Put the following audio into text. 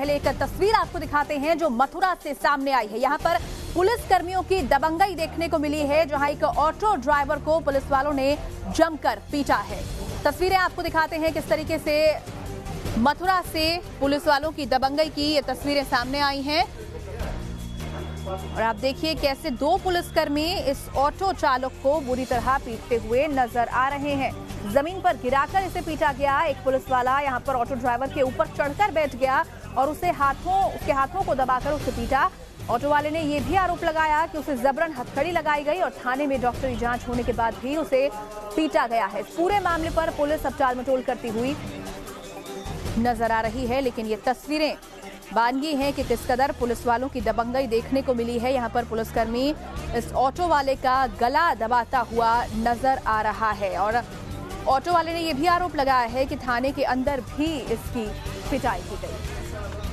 पहले एक तस्वीर आपको दिखाते हैं जो मथुरा से सामने आई है। यहाँ पर पुलिस कर्मियों की दबंगई देखने को मिली है, जहाँ एक ऑटो ड्राइवर को पुलिस वालों ने जमकर पीटा है। तस्वीरें आपको दिखाते हैं किस तरीके से मथुरा से पुलिस वालों की दबंगई की ये तस्वीरें सामने आई हैं। और आप देखिए कैसे दो पुलिसकर्मी इस ऑटो चालक को बुरी तरह पीटते हुए नज़र आ रहे हैं। ज़मीन पर गिराकर इसे पीटा गया। एक पुलिस वाला यहाँ पर ऑटो ड्राइवर के ऊपर चढ़कर बैठ गया। और उसे हाथों, उसके हाथों को दबाकर उसे पीटा। ऑटो वाले ने यह भी आरोप लगाया कि उसे जबरन हथकड़ी लगाई गई और थाने में डॉक्टरी जाँच होने के बाद भी उसे पीटा गया है। पूरे मामले पर पुलिस अब टालमटोल करती हुई नज़र आ रही है, लेकिन ये तस्वीरें बानगी हैं कि किस कदर पुलिस वालों की दबंगई देखने को मिली है। यहाँ पर पुलिसकर्मी इस ऑटो वाले का गला दबाता हुआ नज़र आ रहा है और ऑटो वाले ने यह भी आरोप लगाया है कि थाने के अंदर भी इसकी पिटाई की गई।